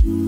you.